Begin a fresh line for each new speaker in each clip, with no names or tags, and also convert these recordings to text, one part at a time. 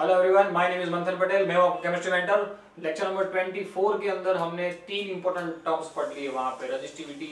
Hello everyone my name is Manthan Patel मैं हूँ chemistry mentor lecture number 24 के अंदर हमने तीन इंपॉर्टेंट टर्म्स पढ़ लिए वहाँ पे. Resistivity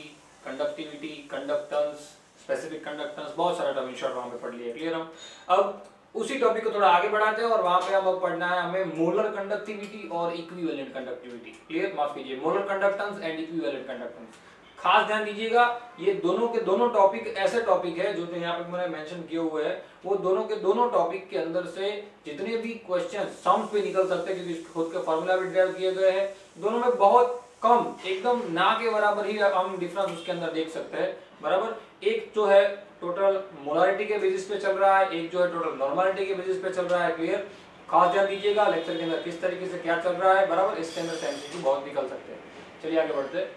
conductivity conductance specific conductance बहुत सारा टर्म इन शॉर्ट वहाँ पे पढ़ लिए. क्लियर हम? अब उसी टॉपिक को थोड़ा आगे बढ़ाते हैं और वहाँ पे अब पढ़ना है हमें मोलर कंडक्टिविटी और इक्विवेलेंट कंडक्टिविटी क्लियर माफ़ कीजिए. Molar conductance and equivalent conductance खास ध्यान दीजिएगा, ये दोनों के दोनों टॉपिक ऐसे टॉपिक है जो यहाँ पे मैंने मेंशन किए हुए हैं। वो दोनों के दोनों टॉपिक के अंदर से जितने भी क्वेश्चन सम्स पे निकल सकते हैं, क्योंकि खुद के फॉर्मूला भी ड्राइव किए गए हैं। दोनों में बहुत कम, एकदम ना के बराबर ही हम डिफरेंस उसके अंदर देख सकते हैं। बराबर? एक जो है टोटल मोलारिटी के बेसिस पे चल रहा है, एक जो है टोटल नॉर्मालिटी के बेसिस पे चल रहा है क्लियर खास ध्यान दीजिएगा लेक्चर के अंदर किस तरीके से क्या चल रहा है? बराबर? इसके अंदर बहुत निकल सकते हैं। चलिए आगे बढ़ते हैं।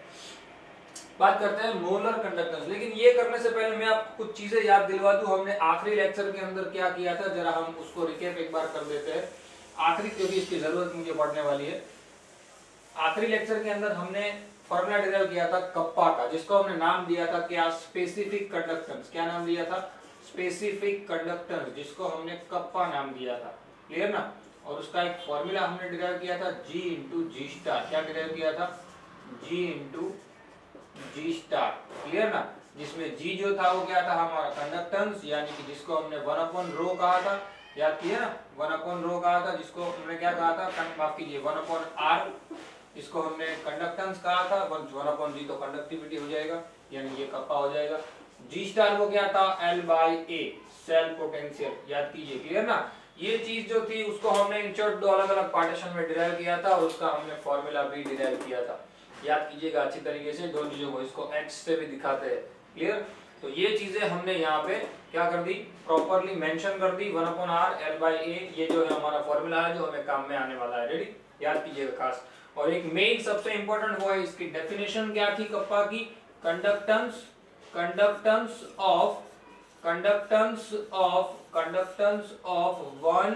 बात करते हैं मोलर कंडक्टेंस लेकिन ये करने से पहले मैं आपको कुछ चीज़ें याद दिलवा दूँ। हमने आखिरी लेक्चर के अंदर क्या किया था? जरा हम उसको रिकेप एक बार कर देते हैं। आखिरी, क्योंकि इसकी ज़रूरत मुझे पढ़ने वाली है। आखिरी लेक्चर के अंदर हमने फॉर्मूला डिराइव किया था कप्पा का, जिसको हमने नाम दिया था क्या? स्पेसिफिक कंडक्टेंस क्या नाम दिया था? स्पेसिफिक कंडक्टेंस जिसको हमने कप्पा नाम दिया था। क्लियर ना? और उसका एक फॉर्मूला हमने डिराइव किया था जी इंटू जी स्टार क्या डिराइव किया था? G into G star clear ना? जिसमें जी जो था, वो क्या था? हमारा कंडक्टेंस यानी कि जिसको हमने वन अपॉन रो कहा था। याद किया ना? वन अपॉन रो कहा था, जिसको हमने क्या कहा था? माफ़ कीजिए वन अपॉन आर जिसको हमने कंडक्टेंस कहा था। वन वन अपॉन जी तो कंडक्टिविटी हो जाएगा, यानी ये कप्पा हो जाएगा। जी स्टार वो क्या था? L by A cell potential याद कीजिए क्लियर ना? ये चीज़ जो थी, उसको हमने इंचर्ट दो अलग अलग पार्टीशन में डिराइव किया था उसका हमने फॉर्मूला भी डिराइव किया था। याद कीजिएगा अच्छी तरीके से दोनों चीज़ों को, इसको एक्स से भी दिखाते हैं क्लियर तो ये चीज़ें हमने यहाँ पे क्या कर दी? प्रॉपरली मेंशन कर दी one upon R L by A ये जो है हमारा फॉर्मूला है, जो हमें काम में आने वाला है रेडी याद कीजिएगा खास। और एक मेन सबसे इंपॉर्टेंट वो है, इसकी डेफिनेशन क्या थी कप्पा की? Conductance conductance of conductance of conductance of one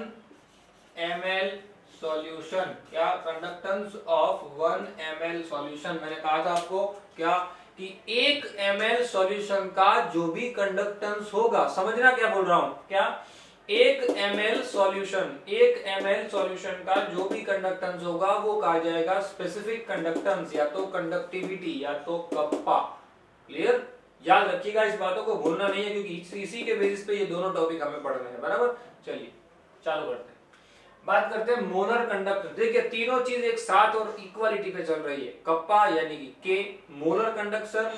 M L solution क्या conductance of one M L solution मैंने कहा था आपको, क्या? कि एक एम एल सॉल्यूशन का जो भी कंडक्टेंस होगा, समझना क्या बोल रहा हूँ? क्या? एक एम एल सॉल्यूशन एक एम एल सॉल्यूशन का जो भी कंडक्टेंस होगा, वो कहा जाएगा स्पेसिफिक कंडक्टेंस या तो कंडक्टिविटी या तो कप्पा। क्लियर याद रखिएगा, इस बातों को भूलना नहीं है, क्योंकि इसी के बेसिस पे ये दोनों टॉपिक हमें पढ़ने हैं, बराबर? चलिए, चालू करते हैं। बात करते हैं मोलर कंडक्टर देखिए, तीनों चीज़ एक साथ और इक्वालिटी पे चल रही है। कप्पा यानी कि के मोलर कंडक्शन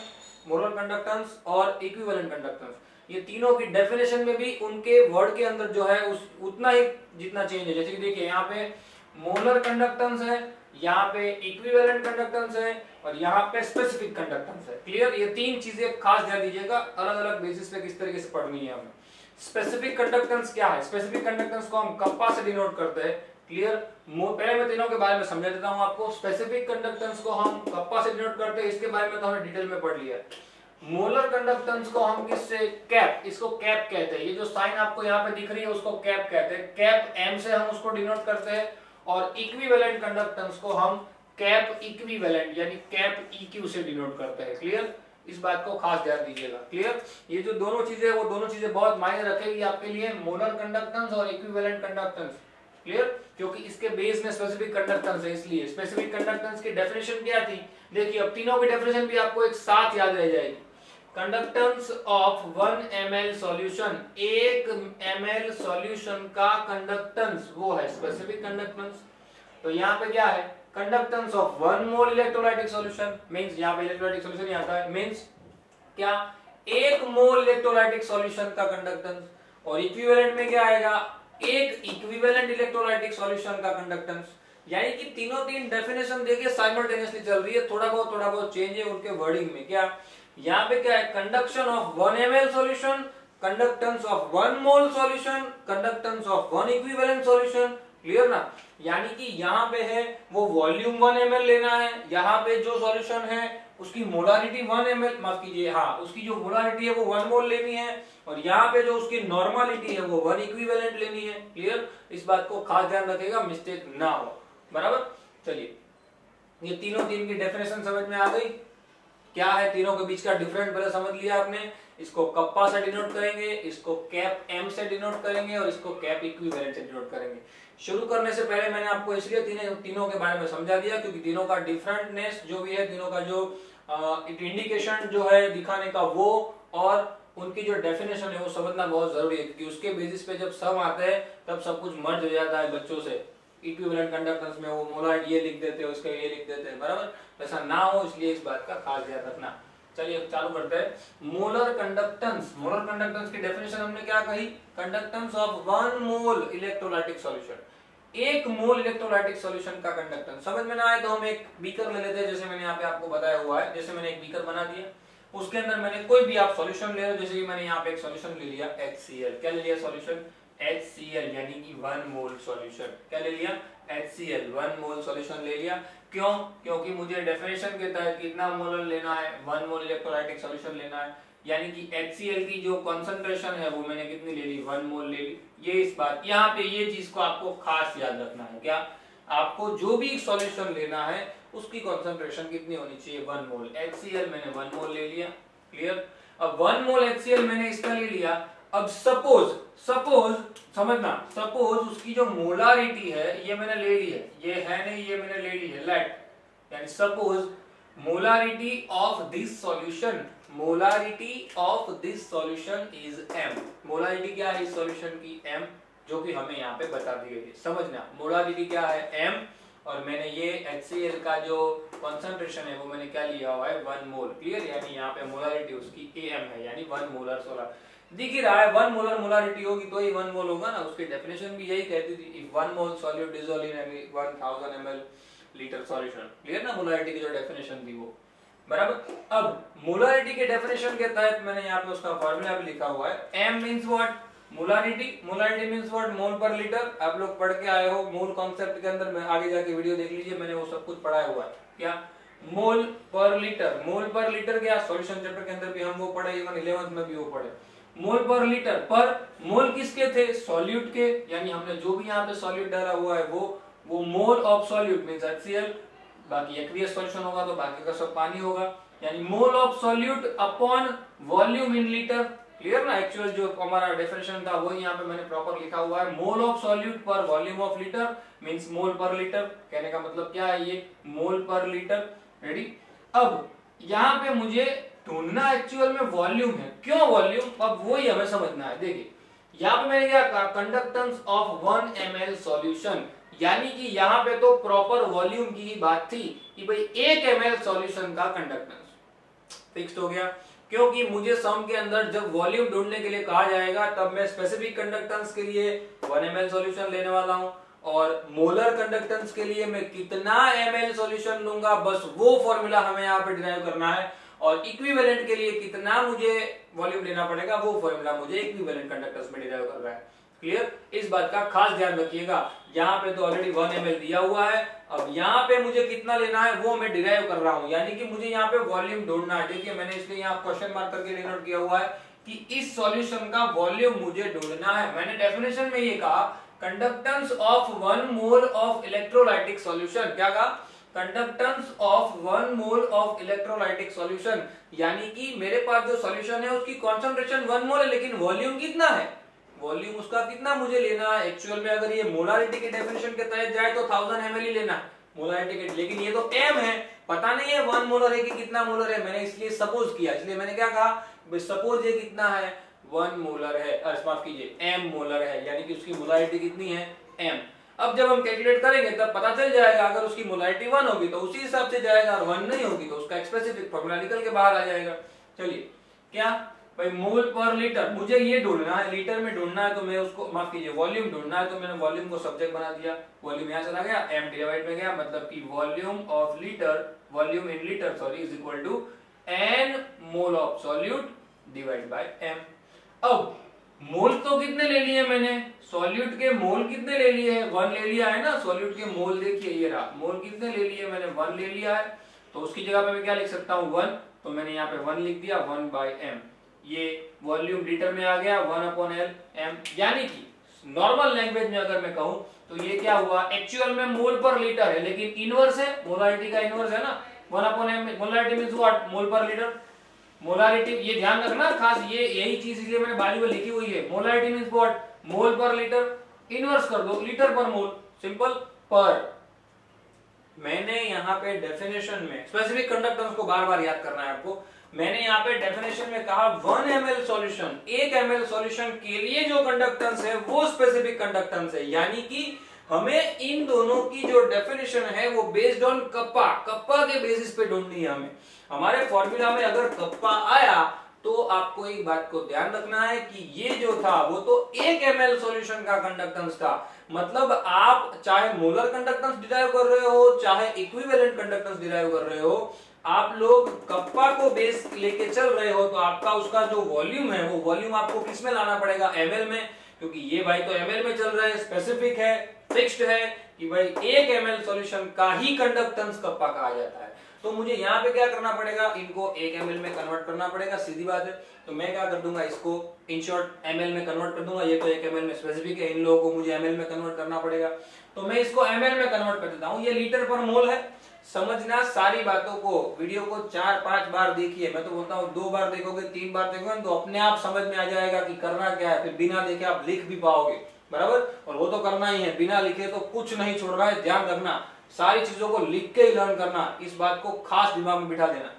मोलर कंडक्टेंस और इक्विवेलेंट कंडक्टेंस ये तीनों की डेफिनेशन में भी उनके वर्ड के अंदर जो है, उस, उतना ही जितना चेंज है। जैसे कि देखिए, यहाँ पे मोलर कंडक्टेंस है, यहाँ पे इक्विवेलेंट कंडक्टेंस है और यहाँ पे स्पेसिफिक कंडक्टेंस है। क्लियर ये तीन चीज़ें खास ध्यान दीजिएगा। अलग अलग बेसिस पे किस तरीके से पढ़नी है हमें। स्पेसिफिक कंडक्टेंस क्या है? स्पेसिफिक कंडक्टेंस को हम कप्पा से डिनोट करते हैं. क्लियर पहले मैं तीनों के बारे में समझा देता हूँ आपको. स्पेसिफिक कंडक्टेंस को हम कप्पा से डिनोट करते हैं. इसके बारे में तो हमने डिटेल में पढ़ लिया. मोलर कंडक्टेंस को हम किससे? कैप इसको कैप कहते हैं. ये जो साइन आपको यहाँ पे दिख रही है, उसको कैप कहते हैं. कैप एम से हम उसको डिनोट करते हैं. और इक्विवेलेंट कंडक्टेंस को हम कैप इक्विवेलेंट यानी कैप इक्यू से डिनोट करते हैं. क्लियर इस बात को खास ध्यान दीजिएगा। क्लियर ये जो दोनों चीज़ें, वो दोनों चीज़ें बहुत मायने रखेगी आपके लिए मोलर कंडक्टेंस और इक्विवेलेंट कंडक्टेंस क्लियर क्योंकि इसके बेस में स्पेसिफिक कंडक्टेंस है, इसलिए स्पेसिफिक कंडक्टेंस की डेफिनेशन क्या थी? देखिए, अब तीनों की डेफिनेशन भी आपको एक साथ याद रह जाएगी। Conductance of one M L solution एक एल सॉल्यूशन का कंडक्टेंस वो है स्पेसिफिक कंडक्टेंस तो यहाँ पे क्या है? Conductance of one mole electrolytic solution means यहाँ पे इलेक्ट्रोलाइटिक सॉल्यूशन ही आता है मींस क्या? एक मोल इलेक्ट्रोलाइटिक सॉल्यूशन का कंडक्टेंस और इक्विवेलेंट में क्या आएगा? एक इक्विवेलेंट इलेक्ट्रोलाइटिक सॉल्यूशन का कंडक्टेंस यानी कि तीनों तीन डेफिनेशन देखिए साइमल्टेनियसली चल रही है थोड़ा बहुत थोड़ा बहुत चेंज है उनके वर्डिंग में। क्या? यहाँ पे क्या है? Conduction of one M L solution conductance of one mole solution conductance of one equivalent solution clear ना? यानी कि यहाँ पे है, वो वॉल्यूम वन एमएल लेना है, यहाँ पे जो सॉल्यूशन है, उसकी मोलारिटी वन एम माफ़ कीजिए हाँ उसकी जो मोलारिटी है, वो वन मोल लेनी है, और यहाँ पे जो उसकी नॉर्मलिटी है, वो वन इक्विवेलेंट लेनी है क्लियर इस बात को खास ध्यान रखेगा मिस्टेक ना हो। बराबर? चलिए, ये तीनों तीन की डेफिनेशन समझ में आ गई। क्या है तीनों के बीच का डिफरेंट पहले समझ लिया आपने? इसको कप्पा से डिनोट करेंगे, इसको कैप एम से डिनोट करेंगे, और इसको कैप इक्विवेलेंट से डिनोट करेंगे। शुरू करने से पहले मैंने आपको इसलिए तीनों तीनों के बारे में समझा दिया, क्योंकि तीनों का डिफरेंटनेस जो भी है, तीनों का जो इंडिकेशन जो है दिखाने का वो और उनकी जो डेफिनेशन है वो समझना बहुत ज़रूरी है, क्योंकि उसके बेसिस पे जब सम आते हैं, तब सब कुछ मर्ज हो जाता है बच्चों से। इक्विवेलेंट कंडक्टेंस में वो मोलाइट ये लिख देते हैं, उसके ये लिख देते हैं, बराबर? ऐसा ना हो, इसलिए इस बात का खास ध्यान रखना। चलिए चालू करते हैं। मोलर कंडक्टेंस मोलर कंडक्टेंस की डेफिनेशन हमने क्या कही? Conductance of one mole electrolytic solution एक मोल इलेक्ट्रोलाइटिक सॉल्यूशन का कंडक्टेंस। समझ में ना आए तो हम एक बीकर ले लेते हैं, जैसे मैंने यहाँ पे आपको बताया हुआ है। जैसे मैंने एक बीकर बना दिया, उसके अंदर मैंने कोई भी आप सॉल्यूशन ले रहे हो, जैसे कि मैंने यहाँ पे एक सॉल्यूशन ले लिया HCl क्या ले लिया सॉल्यूशन? HCl यानी कि वन मोल सॉल्यूशन। क्या ले लिया? HCl वन मोल सॉल्यूशन ले लिया। क्यों? क्योंकि मुझे डेफिनेशन के तहत कितना मोल लेना है, वन मोल इलेक्ट्रोलाइटिक सॉल्यूशन लेना है। यानी कि HCl की जो कॉन्सेंट्रेशन है वो मैंने कितनी ले ली? वन मोल ले ली। ये इस बात यहाँ पे ये चीज़ को आपको खास याद रखना है। क्या आपको जो भी सॉल्यूशन लेना है, उसकी कॉन्सेंट्रेशन कितनी होनी चाहिए? वन मोल HCl मैंने वन मोल ले लिया। क्लियर अब वन मोल HCl मैंने इसका ले लिया। अब सपोज़ सपोज़ समझना सपोज़ उसकी जो मोलारिटी है, ये मैंने ले ली है। ये है नहीं, ये मैंने ले ली है। लेट यानी suppose molarity of this solution molarity of this solution is m. Molarity क्या है इस सॉल्यूशन की? M, जो कि हमें यहाँ पे बता दी गई समझना मोलारिटी क्या है? M, और मैंने ये HCl का जो कंसंट्रेशन है, वो मैंने क्या लिया हुआ है? वन मोल क्लियर यानी यहाँ पे मोलारिटी उसकी am है, यानी वन मोलर सोलर दिख ही रहा है वन मोलर मोलारिटी होगी तो ही वन मोल होगा ना? उसकी डेफिनेशन भी यही कहती थी one mole solute dissolve in 1000 ml litre solution clear ना? मोलारिटी की जो डेफिनेशन थी वो। बराबर। अब मोलारिटी के डेफिनेशन के तहत मैंने यहाँ पे उसका फॉर्मूला भी लिखा हुआ है। M means what molarity molarity means what mole per litre आप लोग पढ़ के आए हो मोल कॉन्सेप्ट के अंदर मैं आगे जाके वीडियो देख लीजिए, मैंने वो सब कुछ पढ़ाया हुआ है। क्या मोल per litre mole per litre क्या सॉल्यूशन चैप्टर के अंदर भी हम वो पढ़े इवन 11th में भी वो पढ़े। मोल पर लीटर पर मोल किसके थे? सॉल्यूट के। यानी हमने जो भी यहाँ पे सॉल्यूट डाला हुआ है, वो वो mole of solute mean HCl बाकी एक्वियस सॉल्यूशन होगा तो बाकी का सब पानी होगा। यानी mole of solute upon volume in litre clear ना? एक्चुअल जो हमारा डेफिनेशन था वो यहाँ पे मैंने प्रॉपर लिखा हुआ है। Mole of solute per volume of litre means mole per litre कहने का मतलब क्या है ये? मोल पर लीटर रेडी अब यहाँ पे मुझे ढूंढना एक्चुअल में वॉल्यूम है। क्यों वॉल्यूम अब वो ही हमें समझना है। देखिए, यहाँ पे मैंने क्या कहा? Conductance of one M L solution यानी कि यहाँ पे तो प्रॉपर वॉल्यूम की ही बात थी कि भाई एक एम एल सॉल्यूशन का कंडक्टेंस फिक्स्ड हो गया। क्योंकि मुझे सम के अंदर जब वॉल्यूम ढूँढने के लिए कहा जाएगा, तब मैं स्पेसिफिक कंडक्टेंस के लिए वन एम एल सोल्यूशन लेने वाला हूँ और मोलर कंडक्टेंस के लिए मैं कितना एम एल सोल्यूशन लूँगा, बस वो फॉर्मूला हमें यहाँ पे डिराइव करना है और इक्विवेलेंट के लिए कितना मुझे वॉल्यूम लेना पड़ेगा, वो फॉर्मूला मुझे इक्विवेलेंट कंडक्टेंस में डिराइव कर रहा है। क्लियर इस बात का खास ध्यान रखिएगा। यहाँ पे तो ऑलरेडी वन एम दिया हुआ है। अब यहाँ पे मुझे कितना लेना है, वो मैं डिराइव कर रहा हूँ। यानी कि मुझे यहाँ पे वॉल्यूम ढूंढना है। देखिए, मैंने इसलिए यहाँ क्वेश्चन मार्क करके डिनोट किया हुआ है कि इस सॉल्यूशन का वॉल्यूम मुझे ढूंढना है। मैंने डेफिनेशन में ये कहा conductance of one mole of electrolytic solution क्या कहा? Conductance of one mole of electrolytic solution यानी कि मेरे पास जो सॉल्यूशन है, उसकी कॉन्सेंट्रेशन वन मोल है, लेकिन वॉल्यूम कितना है? वॉल्यूम उसका कितना मुझे लेना है? एक्चुअल में अगर ये मोलारिटी के डेफिनेशन के तहत जाए तो थाउज़ेंड एम ही लेना। मोलारिटी के लेकिन ये तो एम है। पता नहीं है वन मोलर है कि कितना मोलर है। मैंने इसलिए सपोज़ किया। इसलिए मैंने क्या कहा? सपोज़ ये कितना है? वन मोलर है। माफ़ कीजिए एम मोलर है। यानी कि उसकी मोलारिटी कितनी है? एम अब जब हम कैलकुलेट करेंगे, तब पता चल जाएगा, अगर उसकी मोलारिटी वन होगी तो उसी हिसाब से जाएगा, और वन नहीं होगी तो उसका स्पेसिफिक फॉर्मूला निकल के बाहर आ जाएगा। चलिए, क्या? भाई, मोल पर लीटर, मुझे ये ढूंढना है, लीटर में ढूंढना है तो मैं उसको, माफ़ कीजिए वॉल्यूम ढूंढना है तो मैंने वॉल्यूम को सब्जेक्ट बना दिया। वॉल्यूम यहाँ चला गया एम डिवाइड में गया मतलब कि volume of litre volume in litre sorry is equal to N mole of solute divide by M अब मोल तो कितने ले लिए मैंने? सॉल्यूट के मोल कितने ले लिए? वन ले लिया है ना? सॉल्यूट के मोल देखिए ये रहा। मोल कितने ले लिए मैंने? वन ले लिया है। तो उसकी जगह पे मैं क्या लिख सकता हूँ? वन तो मैंने यहाँ पे वन लिख दिया वन बाई एम ये वॉल्यूम लीटर में आ गया, वन अपॉन एल एम, यानी कि नॉर्मल लैंग्वेज में अगर मैं कहूँ तो ये क्या हुआ एक्चुअल में मोल पर लीटर है, लेकिन इनवर्स है, मोलारिटी का इनवर्स है ना, one upon M, molarity means what mole per litre. Molarity, ये ध्यान रखना, खास ये, यही चीज़ इसलिए मैंने बाजू में लिखी हुई है। Molarity mean what mole per litre. Inverse कर दो, लीटर पर मोल, सिंपल पर। मैंने यहाँ पे डेफिनेशन में स्पेसिफिक कंडक्टेंस को बार बार याद करना है आपको। मैंने यहाँ पे डेफिनेशन में कहा वन एम एल सोल्यूशन एक एम एल सोल्यूशन के लिए जो कंडक्टेंस है, वो स्पेसिफिक कंडक्टेंस है। यानी कि हमें इन दोनों की जो डेफिनेशन है, वो बेस्ड ऑन कप्पा कप्पा के बेसिस पे ढूंढनी है हमें। हमारे फॉर्मूला में अगर कप्पा आया तो आपको एक बात को ध्यान रखना है कि ये जो था, वो तो एक एम एल सोल्यूशन का कंडक्टेंस था। मतलब आप चाहे मोलर कंडक्टेंस डिराइव कर रहे हो, चाहे इक्विवेलेंट कंडक्टेंस डिराइव कर रहे हो आप लोग कप्पा को बेस लेके चल रहे हो तो आपका उसका जो वॉल्यूम है, वो वॉल्यूम आपको किसमें लाना पड़ेगा? एमएल में। क्योंकि ये भाई तो एमएल में चल रहा है स्पेसिफिक है फिक्स्ड है, कि भाई एक एमएल सॉल्यूशन का ही कंडक्टेंस कप्पा कहा जाता है। तो मुझे यहाँ पे क्या करना पड़ेगा? इनको एक एमएल में कन्वर्ट करना पड़ेगा, सीधी बात है। तो मैं क्या कर दूँगा इसको? इन शॉर्ट एमएल में कन्वर्ट कर दूँगा। ये तो एक एमएल में स्पेसिफिक है, इन लोगों को मुझे एमएल में कन्वर्ट करना पड़ेगा। तो मैं इसको एमएल में कन्वर्ट कर देता हूँ। ये लीटर पर मोल है। समझना सारी बातों को। वीडियो को चार, पाँच बार देखिए। मैं तो बोलता हूँ, दो बार देखोगे, तीन बार देखोगे तो अपने आप समझ में आ जाएगा कि करना क्या है। फिर बिना देखे आप लिख भी पाओगे। बराबर? और वो तो करना ही है। बिना लिखे तो कुछ नहीं छोड़ रहा है। ध्यान रखना, सारी चीज़ों को लिख के ही लर्न करना, इस बात को खास दिमाग में बिठा देना।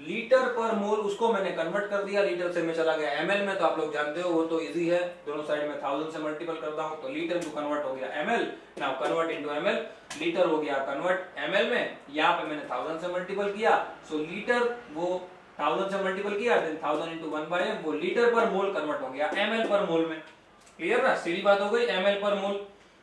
लीटर पर मोल उसको मैंने कन्वर्ट कर दिया, लीटर से मैं चला गया एमएल में तो आप लोग जानते हो, वो तो इजी है। दोनों साइड में थाउज़ेंड से मल्टीपल करता हूँ तो लीटर टू कन्वर्ट हो गया ML now convert into ML litre हो गया कन्वर्ट एमएल में, यहाँ पे मैंने थाउज़ेंड से मल्टीपल किया सो लीटर वो थाउज़ेंड से मल्टीपल किया then thousand into one by वो लीटर पर मोल कन्वर्ट हो गया एमएल पर मोल में। क्लियर ना? सीधी बात हो गई एमएल पर मोल।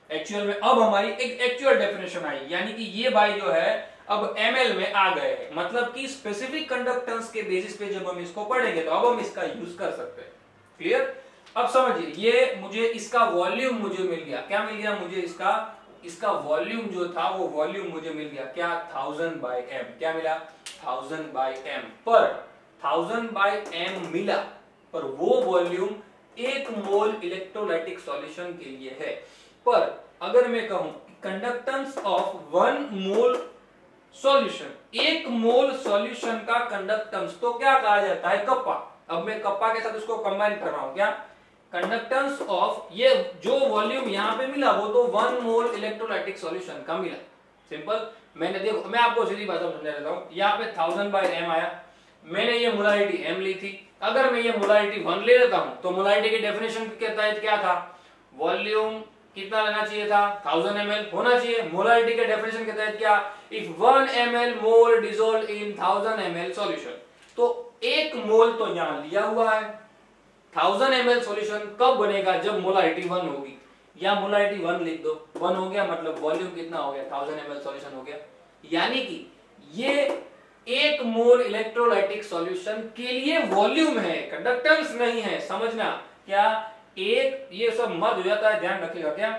एक्चुअल में अब हमारी एक एक्चुअल डेफिनेशन आई, यानी कि ये बाई जो है अब ml में आ गए मतलब कि स्पेसिफिक कंडक्टेंस के बेसिस पे जब हम इसको पढ़ेंगे तो अब हम इसका यूज़ कर सकते हैं। क्लियर अब समझिए, ये मुझे इसका वॉल्यूम मुझे मिल गया। क्या मिल गया मुझे इसका? इसका वॉल्यूम जो था, वो वॉल्यूम मुझे मिल गया। क्या? थाउज़ेंड बाई एम क्या मिला? थाउज़ेंड बाई एम पर थाउज़ेंड बाई एम मिला, पर वो वॉल्यूम एक मोल इलेक्ट्रोलाइटिक सॉल्यूशन के लिए है। पर अगर मैं कहूँ conductance of one mole solution एक मोल सॉल्यूशन का कंडक्टेंस तो क्या कहा जाता है? कप्पा. अब मैं कप्पा के साथ उसको कंबाइन कर रहा हूँ, क्या? कंडक्टेंस ऑफ़ ये जो वॉल्यूम यहाँ पे मिला, वो तो वन मोल इलेक्ट्रोलाइटिक सॉल्यूशन का मिला. सिंपल मैंने देखो, मैं आपको सीधी बात समझा देता हूँ. यहाँ पे थाउज़ेंड बाई एम आया. मैंने ये मोलारिटी एम ली थी. अगर मैं ये मोलारिटी वन ले लेता हूँ तो मोलारिटी की डेफिनेशन के तहत क्या था? वॉल्यूम कितना लेना चाहिए था? थाउज़ेंड एम होना चाहिए। मोलारिटी के डेफिनेशन के तहत क्या? If one M L mole dissolve in thousand M L solution तो एक मोल तो यहाँ लिया हुआ है। थाउज़ेंड एम एल सोल्यूशन कब बनेगा? जब मोलारिटी वन होगी। या मोलारिटी वन लिख दो। वन हो गया मतलब वॉल्यूम कितना हो गया? थाउज़ेंड एम एल सोल्यूशन हो गया। यानी कि ये एक मोल इलेक्ट्रोलाइटिक सॉल्यूशन के लिए वॉल्यूम है। कंडक्टेंस नहीं है। समझना? क्या? एक ये सब मत हो जाता है, ध्यान रखिएगा क्या?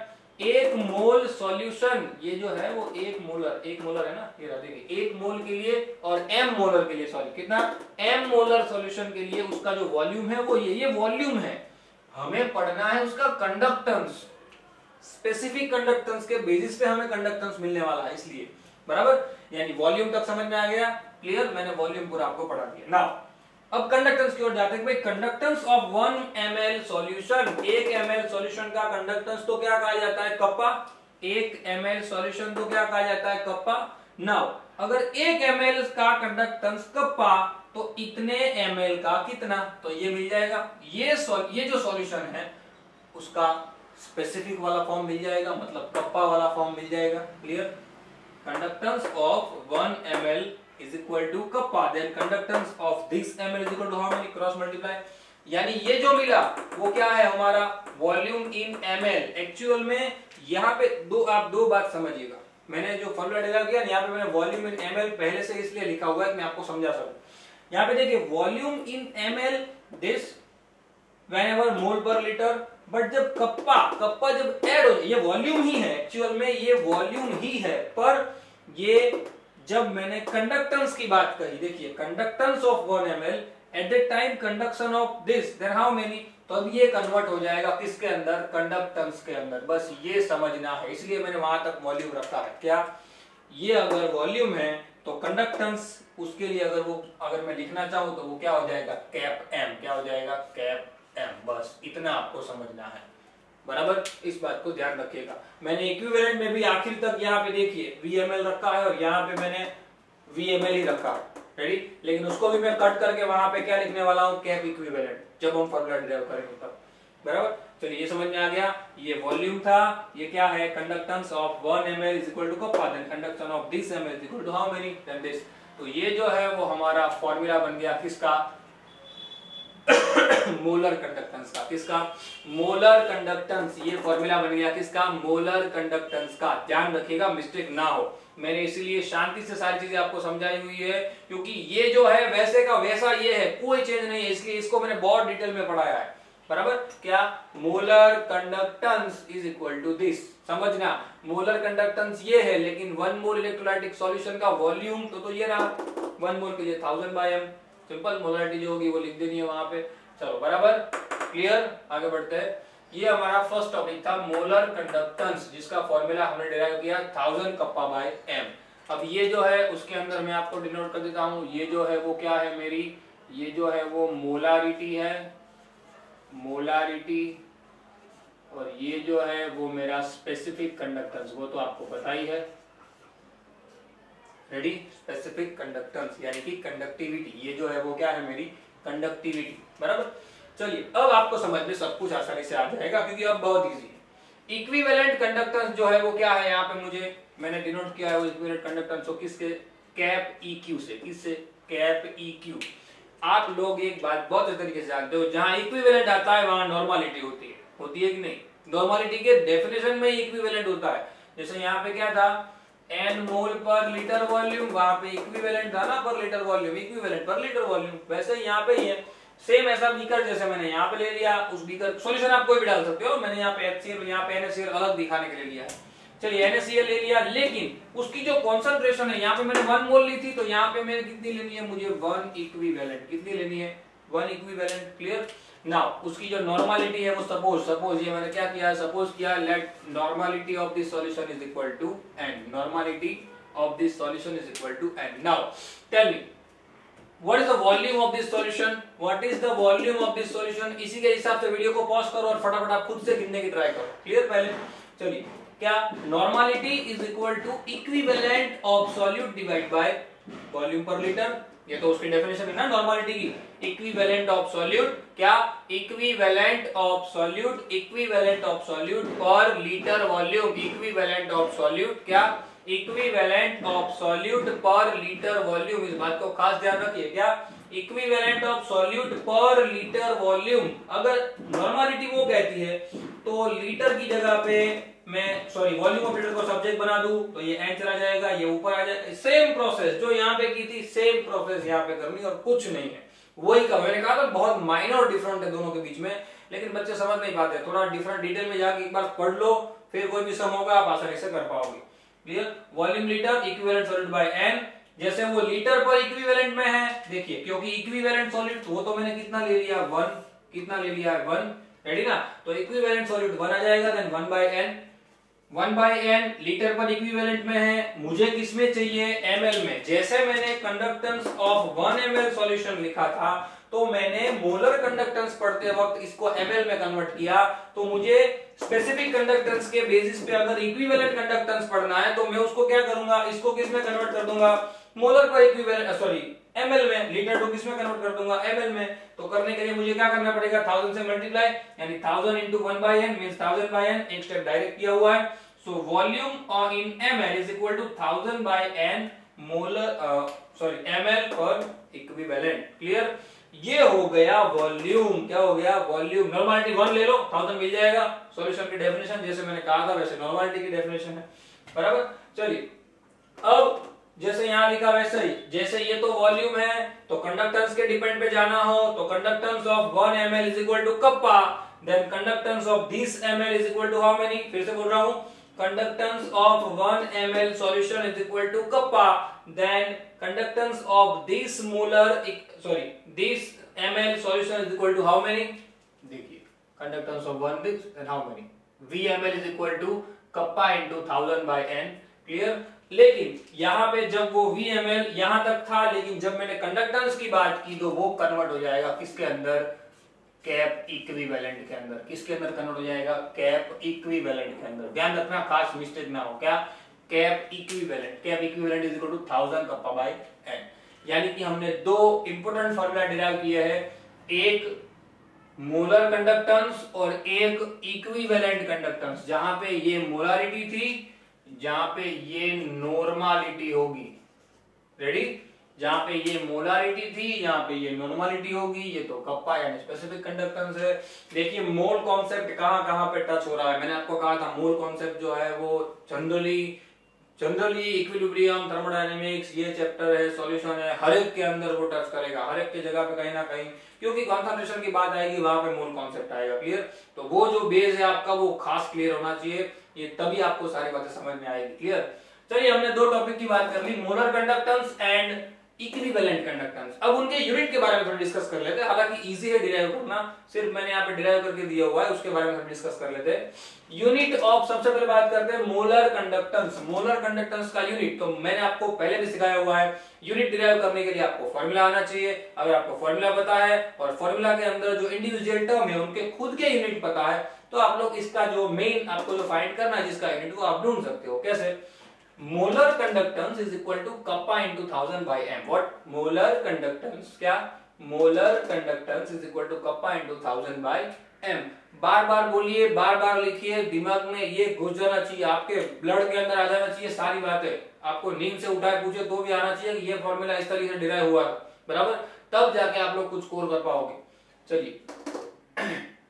एक मोल सॉल्यूशन ये जो है वो एक मोलर एक मोलर है ना? ये देखिए, एक मोल के लिए और एम मोलर के लिए सॉरी कितना? एम मोलर सॉल्यूशन के लिए उसका जो वॉल्यूम है वो ये ये वॉल्यूम है। हमें पढ़ना है उसका कंडक्टेंस स्पेसिफिक कंडक्टेंस के बेसिस पे हमें कंडक्टेंस मिलने वाला है, इसलिए। बराबर? यानी वॉल्यूम तक समझ में आ गया? क्लियर मैंने वॉल्यूम पूरा आपको पढ़ा दिया। नाउ अब कंडक्टेंस की ओर जाते हैं भाई conductance of one M L solution एक एम एल सोल्यूशन का कंडक्टेंस तो क्या कहा जाता है? कप्पा। एक एम एल सोल्यूशन तो क्या कहा जाता है? कप्पा। नाउ अगर एक एम एल का कंडक्टेंस कप्पा तो इतने एम एल का कितना? तो ये मिल जाएगा। ये ये जो सॉल्यूशन है, उसका स्पेसिफिक वाला फॉर्म मिल जाएगा मतलब कप्पा वाला फॉर्म मिल जाएगा। Clear conductance of one M L is equal to kappa, then conductance of this ml is equal to how many? Cross multiply. यानी ये जो मिला, वो क्या है हमारा? वॉल्यूम इन ml एक्चुअल में यहाँ पे दो, आप दो बात समझिएगा। मैंने जो फॉर्मूला डिराइव किया, यहाँ पे मैंने वॉल्यूम इन ml पहले से इसलिए लिखा हुआ है कि मैं आपको समझा सकूँ। यहाँ पे देखिए volume in ml this whenever mole per litre but जब कप्पा कप्पा जब ऐड हो, ये वॉल्यूम ही है। एक्चुअल में ये वॉल्यूम ही है, पर ये जब मैंने कंडक्टेंस की बात कही, देखिए conductance of one M L at the time conduction of this there how many तो अब ये कन्वर्ट हो जाएगा किसके अंदर? कंडक्टेंस के अंदर। बस ये समझना है, इसलिए मैंने वहाँ तक वॉल्यूम रखा है। क्या? ये अगर वॉल्यूम है तो कंडक्टेंस उसके लिए अगर वो, अगर मैं लिखना चाहूँ तो वो क्या हो जाएगा? कैप एम क्या हो जाएगा? कैप एम बस इतना आपको समझना है। बराबर? इस बात को ध्यान रखिएगा। मैंने इक्विवेलेंट में भी आखिर तक यहाँ पे देखिए वीएमएल रखा है और यहाँ पे मैंने वीएमएल ही रखा है। रेडी लेकिन उसको भी मैं कट करके वहाँ पे क्या लिखने वाला हूँ? कैप इक्विवेलेंट जब हम फॉर्मूला ड्राइव करेंगे तब। बराबर? चलिए ये समझ में आ गया। ये वॉल्यूम था। ये क्या है? Conductance of 1 ml is equal to kappa then conduction of this ml is equal to how many then this तो ये जो है, वो हमारा फॉर्मूला बन गया किसका? मोलर कंडक्टेंस का। किसका? मोलर कंडक्टेंस ये फॉर्मूला बन गया किसका? मोलर कंडक्टेंस का। ध्यान रखिएगा मिस्टेक ना हो। मैंने इसीलिए शांति से सारी चीज़ें आपको समझाई हुई है, क्योंकि ये जो है, वैसे का वैसा ये है, कोई चेंज नहीं है, इसलिए इसको मैंने बहुत डिटेल में पढ़ाया है। बराबर? क्या? Molar conductance is equal to this समझना, मोलर कंडक्टेंस ये है, लेकिन वन मोल इलेक्ट्रोलाइटिक सॉल्यूशन का वॉल्यूम तो तो ये रहा। वन मोल के लिए thousand by M simple molarity जो होगी वो लिख देनी है वहाँ पे। चलो, बराबर? क्लियर आगे बढ़ते हैं। ये हमारा फ़र्स्ट टॉपिक था मोलर कंडक्टेंस जिसका फॉर्मूला हमने डिराइव किया थाउज़ेंड कप्पा बाय एम अब ये जो है, उसके अंदर मैं आपको डिनोट कर देता हूँ। ये जो है, वो क्या है मेरी? ये जो है, वो मोलारिटी है। मोलारिटी और ये जो है, वो मेरा स्पेसिफिक कंडक्टेंस वो तो आपको पता ही है। रेडी स्पेसिफिक कंडक्टेंस यानी कि कंडक्टिविटी ये जो है वो क्या है मेरी? कंडक्टिविटी बराबर? चलिए, अब आपको समझ में सब कुछ आसानी से आ जाएगा, क्योंकि अब बहुत इजी है। इक्विवेलेंट कंडक्टेंस जो है वो क्या है यहाँ पे मुझे? मैंने डिनोट किया है वो इक्विवेलेंट कंडक्टेंस को किसके? कैप ई क्यू से। किससे? कैप ई क्यू आप लोग एक बात बहुत अच्छे तरीके से जानते हो, जहाँ इक्विवेलेंट आता है, वहाँ नॉर्मलिटी होती है। होती है कि नहीं? नॉर्मलिटी के डेफिनेशन में इक्विवेलेंट होता है। जैसे यहाँ पे क्या था? एन मोल पर लीटर वॉल्यूम वहाँ पे इक्विवेलेंट था ना per litre volume equivalent per litre volume वैसे यहाँ पे ही है। सेम ऐसा बीकर जैसे मैंने यहाँ पे ले लिया, उस बीकर सॉल्यूशन आप कोई भी डाल सकते हो। मैंने यहाँ पे एचसीएल यहाँ पे एनएससीएल अलग दिखाने के लिए लिया है। चलिए एनएससीएल ले लिया, लेकिन उसकी जो कॉन्सेंट्रेशन है, यहाँ पे मैंने वन मोल ली थी तो यहाँ पे मैंने कितनी लेनी है? मुझे वन इक्विवेलेंट कितनी लेनी है? वन इक्विवेलेंट क्लियर नाउ उसकी जो नॉर्मलिटी है वो सपोज़ सपोज़ ये मैंने क्या किया? सपोज़ किया let normality of this solution is equal to N normality of this solution is equal to N now tell me what is the volume of this solution? What is the volume of this solution? इसी के हिसाब से video को pause करो और फटाफट आप खुद से गिनने की ट्राई करो। क्लियर पहले? चलिए, क्या normality is equal to equivalent of solute divide by volume per litre ये तो उसकी डेफिनेशन है ना नॉर्मलिटी की। इक्विवेलेंट ऑफ़ सॉल्यूट क्या? Equivalent of solute equivalent of solute per litre volume equivalent of solute क्या? Equivalent of solute per litre volume इस बात को खास ध्यान रखिए, क्या? Equivalent of solute per litre volume अगर नॉर्मलिटी वो कहती है तो लीटर की जगह पे मैं सॉरी वॉल्यूम ऑफ़ लीटर को सब्जेक्ट बना दूँ तो ये एन चला जाएगा, ये ऊपर आ जाएगा सेम प्रोसेस जो यहाँ पे की थी सेम प्रोसेस यहाँ पे करनी, और कुछ नहीं है। वही का मैंने कहा था, बहुत माइनर डिफरेंट है दोनों के बीच में, लेकिन बच्चे समझ नहीं पाते, थोड़ा डिफरेंट डिटेल में जाके एक बार पढ़ लो, फिर कोई भी सम होगा, आप आसानी से कर पाओगे। Clear volume litre equivalent solid by N जैसे वो लीटर पर इक्विवेलेंट में है, देखिए, क्योंकि इक्विवेलेंट सॉलिड वो तो मैंने कितना ले लिया? वन कितना ले लिया? है वन रेडी ना? तो इक्विवेलेंट सॉलिड वन आ जाएगा then one by N one by N litre per equivalent में है। मुझे किसमें चाहिए? एमएल में। जैसे मैंने conductance of one M L solution लिखा था तो मैंने मोलर कंडक्टेंस पढ़ते वक्त इसको एमएल में कन्वर्ट किया। तो मुझे स्पेसिफिक कंडक्टेंस के बेसिस पे अगर इक्विवेलेंट कंडक्टेंस पढ़ना है तो मैं उसको क्या करूँगा? इसको किसमें कन्वर्ट कर दूँगा? Molar per equivalent sorry ml में लीटर टू किसमें कन्वर्ट कर दूँगा? एमएल में। तो करने के लिए मुझे क्या करना पड़ेगा? थाउज़ेंड से मल्टीप्लाई यानी thousand into one by N mean thousand by N एक स्टेप डायरेक्ट किया हुआ है। सो वॉल्यूम और in ml is equal to thousand by N molar sorry ml per equivalent clear ये हो गया वॉल्यूम क्या हो गया? वॉल्यूम नॉर्मलिटी वन ले लो थाउज़ेंड मिल जाएगा। सॉल्यूशन की डेफिनेशन जैसे मैंने कहा था, वैसे नॉर्मलिटी की डेफिनेशन है। बराबर? चलिए, अब जैसे यहाँ लिखा वैसे ही, जैसे ये तो वॉल्यूम है तो कंडक्टेंस के डिपेंड पे जाना हो तो conductance of 1 ml is equal to kappa then conductance of this ml is equal to how many फिर से बोल रहा हूँ conductance of 1 ml solution is equal to kappa then conductance of this molar sorry this ml solution is equal to how many देखिए conductance of 1 this and how many vml is equal to kappa into 1000 by n clear लेकिन यहाँ पे जब वो we M L यहाँ तक था, लेकिन जब मैंने कंडक्टेंस की बात की तो वो कन्वर्ट हो जाएगा किसके अंदर? कैप इक्विवेलेंट के अंदर। किसके अंदर कन्वर्ट हो जाएगा? कैप इक्विवेलेंट के अंदर। ध्यान रखना, खास मिस्टेक ना हो। क्या? Cap equivalent cap equivalent is equal to thousand kappa by N यानी कि हमने दो इंपोर्टेंट फॉर्मूला डिराइव किए हैं। एक मोलर कंडक्टेंस और एक इक्विवेलेंट कंडक्टेंस जहाँ पे ये मोलारिटी थी जहाँ पे ये नॉर्मालिटी होगी। रेडी जहाँ पे ये मोलारिटी थी, यहाँ पे ये नॉर्मालिटी होगी। ये तो कप्पा यानी स्पेसिफिक कंडक्टेंस है। देखिए मोल कॉन्सेप्ट कहाँ कहाँ पे टच हो रहा है? मैंने आपको कहा था मोल कॉन्सेप्ट जो है वो जनरली जनरली इक्विलिब्रियम थर्मोडायनेमिक्स ये चैप्टर है सॉल्यूशन है। हर एक के अंदर वो टच करेगा। हर एक की जगह पे कहीं ना कहीं, क्योंकि कॉन्सेंट्रेशन की बात आएगी, वहाँ पे मोल कॉन्सेप्ट आएगा क्लियर तो वो जो बेस है आपका, वो खास क्लियर होना चाहिए। ये तभी आपको सारी बातें समझ में आएगी क्लियर चलिए, हमने दो टॉपिक की बात कर ली molar conductance and equivalent conductance अब उनके यूनिट के बारे में थोड़ा डिस्कस कर लेते हैं। हालाँकि इजी है डिराइव करना, सिर्फ़ मैंने यहाँ पे डिराइव करके दिया हुआ है, उसके बारे में थोड़ा डिस्कस कर लेते हैं। यूनिट ऑफ़ सबसे पहले बात करते हैं मोलर कंडक्टेंस मोलर कंडक्टेंस का यूनिट तो मैंने आपको पहले भी सिखाया हुआ है यूनिट डिराइव करने के लिए आपको फॉर्मूला आना चाहिए। अगर आपको फॉर्मूला पता है, और फॉर्मूला के अंदर जो इंडिविजुअल टर्म है, उनके खुद के यूनिट पता है तो आप लोग इसका जो मेन आपको जो फाइंड करना है, जिसका यूनिट वो आप ढूंढ सकते हो। कैसे? Molar conductance is equal to kappa into 1000 by m. What? Molar conductance, क्या? Molar conductance is equal to kappa into 1000 by m. बार बार बोलिए बार बार लिखिए, दिमाग में ये घुस जाना चाहिए, आपके ब्लड के अंदर आ जाना चाहिए सारी बातें। आपको नींद से उठाए, पूछे तो भी आना चाहिए कि ये फॉर्मूला इस तरीके से डिराइव हुआ बराबर? तब जाके आप लोग कुछ स्कोर कर पाओगे। चलिए।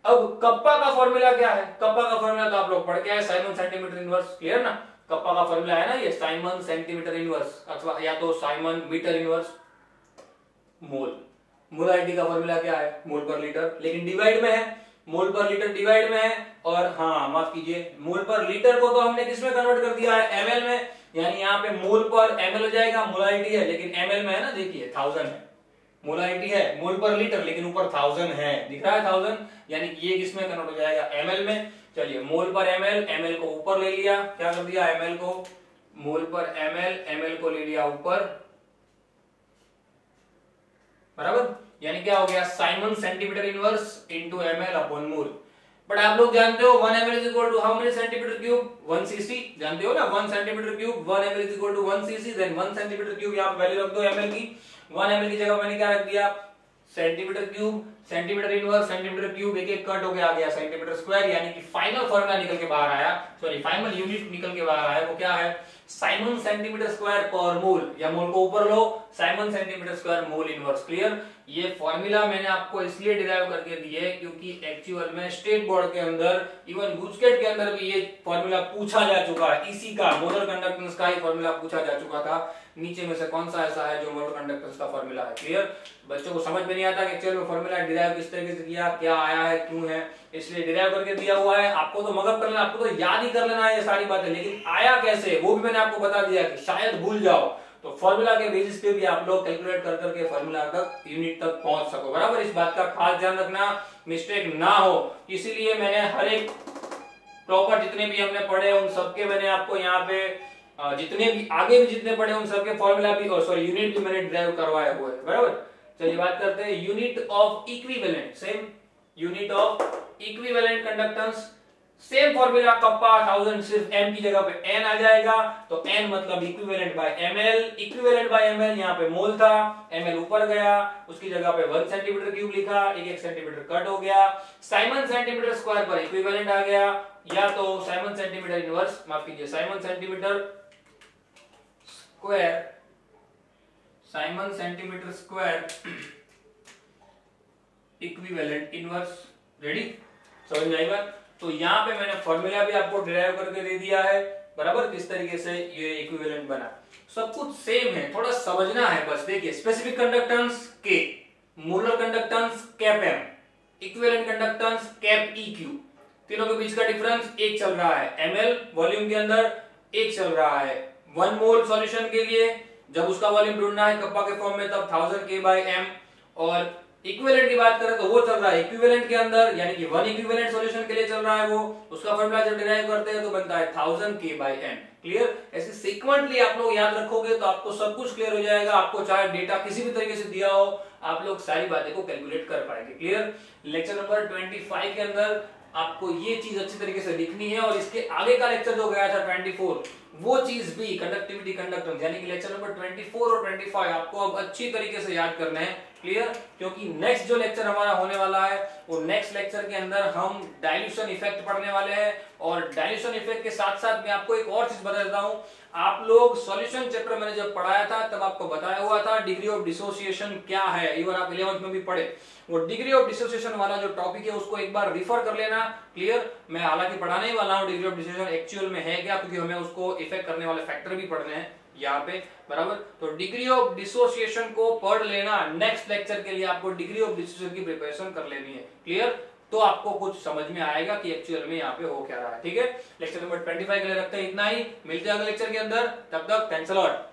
अब कप्पा का फॉर्मूला क्या है? कप्पा का फॉर्मूला तो आप लोग पढ़ के आए, साइमन सेंटीमीटर इनवर्स क्लियर ना? कप्पा का फॉर्मूला है ना ये, साइमन सेंटीमीटर इनवर्स अथवा या तो siemens metre inverse mole. Mole ID का फॉर्मूला क्या है? मोल पर लीटर। लेकिन डिवाइड में है, मोल पर लीटर डिवाइड में है, और हाँ माफ़ कीजिए, मोल पर लीटर को तो हमने किसमें कन्वर्ट कर दिया है? एमएल में। यानी यहाँ पे मोल पर एमएल हो जाएगा मोलाइटी है, लेकिन एमएल में है ना, देखिए थाउज़ेंड है। मोलाइटी है, मोल पर लीटर, लेकिन ऊपर थाउज़ेंड है। दिख रहा है थाउज़ेंड यानी ये किसमें कन्वर्ट हो जाएगा? एमएल में। चलिए, मोल पर एमएल एमएल को ऊपर ले लिया। क्या कर दिया एमएल को? मोल पर एमएल एमएल को ले लिया ऊपर। बराबर? यानी क्या हो गया? Siemens centimetre inverse into ml upon mole but आप लोग जानते हो 1 ml is equal to how many centimetre cube 1 cc. जानते हो ना? 1 centimetre cube 1 ml is equal to 1 cc then 1 centimetre cube यहाँ पे वैल्यू रख दो ml की। 1 एम की जगह मैंने क्या रख दिया? Centimetre cube centimetre inverse, centimetre cube, एक एक कट हो गया आ गया, सेंटीमीटर स्क्वायर, यानी कि फाइनल फॉर्मूला निकल के बाहर आया। सॉरी फाइनल यूनिट निकल के बाहर आया, वो क्या है? साइमन सेंटीमीटर स्क्वायर पर मोल, या मोल को ऊपर लो, siemens centimetre square mole inverse clear ये फॉर्मूला मैंने आपको इसलिए डिराइव करके दिए क्योंकि एक्चुअल में स्टेट बोर्ड के अंदर इवन गुजकेट के अंदर भी ये फॉर्मूला पूछा जा चुका है। इसी का मोलर कंडक्टेंस का ही फॉर्मूला पूछा जा चुका था। नीचे में से कौन सा ऐसा है जो मोलर कंडक्टेंस का फॉर्मूला है क्लियर बच्चों को समझ में नहीं आता कि एक्चुअल में फॉर्मूला डिराइव किस तरीके से किया क्या आया है, क्यों है, इसलिए डिराइव करके दिया हुआ है। आपको तो मगब कर लेना, आपको तो याद ही कर लेना है ये सारी बातें, लेकिन आया कैसे, वो भी मैंने आपको बता दिया कि शायद भूल जाओ। तो फॉर्मूला के बेसिस पे भी आप लोग कैलकुलेट कर करके फॉर्मूला तक यूनिट तक पहुँच सको, बराबर? इस बात का खास ध्यान रखना मिस्टेक ना हो। इसीलिए मैंने हर एक प्रॉपर जितने भी हमने पढ़े, उन सबके मैंने आपको यहाँ पे जितने भी, आगे भी जितने पढ़े, उन सबके फॉर्मूला भी सॉरी यूनिट भी मैंने ड्राइव करवाया हुआ है बराबर? चलिए बात करते हैं। Unit of equivalent same unit of equivalent conductance same formula kappa thousand सिर्फ़ एम की जगह पे एन आ जाएगा। तो एन मतलब equivalent by ml equivalent by ml यहाँ पे मोल था एमएल ऊपर गया, उसकी जगह पे वन सेंटीमीटर क्यूब लिखा, एक एक सेंटीमीटर कट हो गया। Siemens centimetre square per equivalent आ गया। या तो साइमन सेंटीमीटर इनवर्स माफ़ कीजिए siemens centimetre square siemens centimetre square equivalent inverse. Ready समझ आई तो यहाँ पे मैंने फॉर्मूला भी आपको डिराइव करके दे दिया है। बराबर किस तरीके से ये इक्विवेलेंट बना? सब कुछ सेम है, थोड़ा समझना है बस। देखिए स्पेसिफिक कंडक्टेंस के molar conductance cap M equivalent conductance cap E Q तीनों के बीच का डिफरेंस एक चल रहा है। एमएल वॉल्यूम के अंदर एक चल रहा है। वन मोल सॉल्यूशन के लिए जब उसका वॉल्यूम ढूंढना है, कप्पा के फॉर्म में, तब थाउज़ेंड के बाई एम और
इक्विवेलेंट की बात करें तो वो चल रहा है इक्विवेलेंट के अंदर, यानी कि वन इक्विवेलेंट सॉल्यूशन के लिए चल रहा है वो। उसका फॉर्मूला जब डिराइव करते हैं तो बनता है थाउज़ेंड के बाई एन क्लियर ऐसे सीक्वेंटली आप लोग याद रखोगे तो आपको सब कुछ क्लियर हो जाएगा। आपको चाहे डेटा किसी भी तरीके से दिया हो, आप लोग सारी बातें को कैलकुलेट कर पाएँगे। क्लियर लेक्चर नंबर 25 के अंदर आपको ये चीज़ अच्छी तरीके से लिखनी है और इसके आगे का लेक्चर जो गया था 24 वो चीज़ भी कंडक्टिविटी कंडक्टेंस यानी कि लेक्चर नंबर 24 और 25 आपको अब अच्छी तरीके से याद करना है क्लियर क्योंकि नेक्स्ट जो लेक्चर हमारा होने वाला है, वो नेक्स्ट लेक्चर के अंदर हम डायल्यूशन इफ़ेक्ट पढ़ने वाले हैं और डायल्यूशन इफ़ेक्ट के साथ साथ मैं आपको एक और चीज़ बता देता हूँ आप लोग सॉल्यूशन चैप्टर मैंने जब पढ़ाया था, तब आपको बताया हुआ था डिग्री ऑफ़ डिसोसिएशन क्या है। इवन आप इलेवंथ में भी पढ़े। वो डिग्री ऑफ़ डिसोसिएशन वाला जो टॉपिक है, उसको एक बार रिफर कर लेना। क्लियर मैं हालाँकि पढ़ाने ही वाला हूँ डिग्री ऑफ़ डिसोसिएशन एक्चुअल में है क्या? क्योंकि हमें उसको इफ़ेक्ट करने वाले फैक्टर भी पढ़ने हैं यहाँ पे। बराबर? तो डिग्री ऑफ़ डिसोसिएशन को पढ़ लेना। नेक्स्ट लेक्चर के लिए आपको डिग्री ऑफ़ डिसोसिएशन की प्रिपरेशन कर लेनी है। क्लियर तो आपको कुछ समझ में आएगा कि एक्चुअल में यहाँ पे हो क्या रहा है, ठीक है? लेक्चर नंबर 25 के लिए रखते हैं इतना ही। मिलते हैं अगले लेक्चर के अंदर। तब तक थैंक्स लॉट